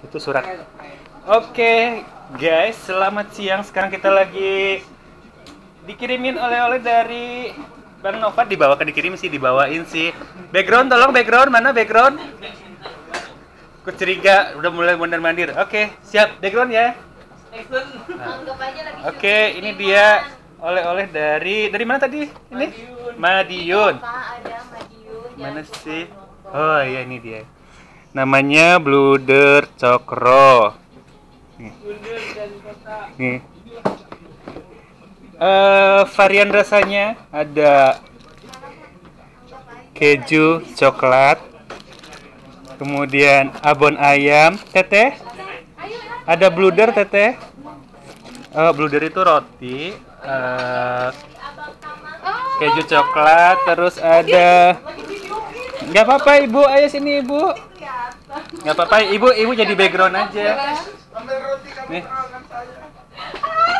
Itu surat. Oke, guys, selamat siang. Sekarang kita lagi dikirimin oleh-oleh dari Bang Nova dibawa kan dikirim sih, dibawain sih. Background tolong background mana background? Aku curiga udah mulai mondar-mandir. Oke, siap background ya. Oke, ini dia oleh-oleh dari dari mana tadi? Ini Madiun. Mana sih? Oh iya ini dia. Namanya Bluder Cokro. Nih. Nih. Eh, varian rasanya ada keju coklat, kemudian abon ayam, teteh. Ada bluder teteh. Eh, bluder itu roti, eh, keju coklat, terus ada nggak apa-apa ibu, ayo sini ibu. Nggak apa-apa ibu, ibu jadi background aja. Nih,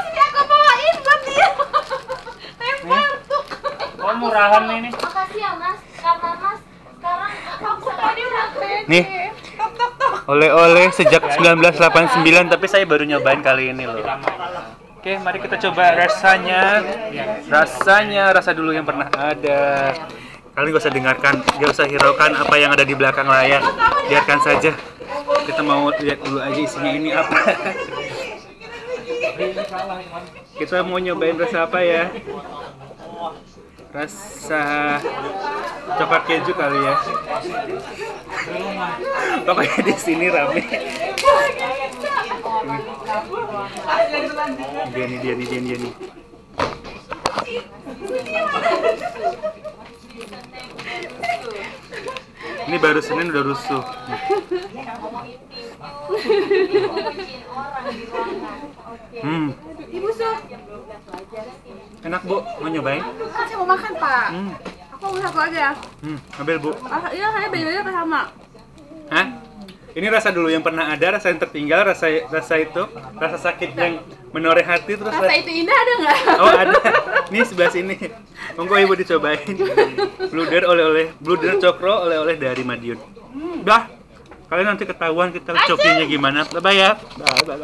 Sini aku bawain buat dia. nih. Oh murahan nih nih. Makasih ya Mas, karena Mas sekarang aku tadi udah Nih. Oleh-oleh sejak 1989 tapi saya baru nyobain kali ini loh. Oke, mari kita coba rasanya. Rasanya rasa dulu yang pernah ada. Kalian gak usah dengarkan, gak usah hiraukan apa yang ada di belakang layar. Biarkan saja. Kita mau lihat dulu aja isinya ini apa. Kita mau nyobain rasa apa ya? Rasa coklat keju kali ya. Pokoknya di sini rame. Dia nih, dia nih, dia nih, dia nih. Ini baru Senin udah rusuh. Hmm, Ibu Su, enak bu, mau nyobain? saya mau makan pak. Hmm, Aku mau satu aja. hmm, ambil bu. Ah, iya, saya beda-beda apa sama. Ini rasa dulu yang pernah ada, rasa yang tertinggal, rasa rasa itu, rasa sakit yang menoreh hati terus Rasa itu indah ada nggak? Oh ada, nih sebelah sini. Monggo ibu dicobain. Bluder oleh-oleh, bluder cokro oleh-oleh dari Madiun. Dah, kalian nanti ketahuan kita copinya gimana. Bye bye ya. Bye. bye.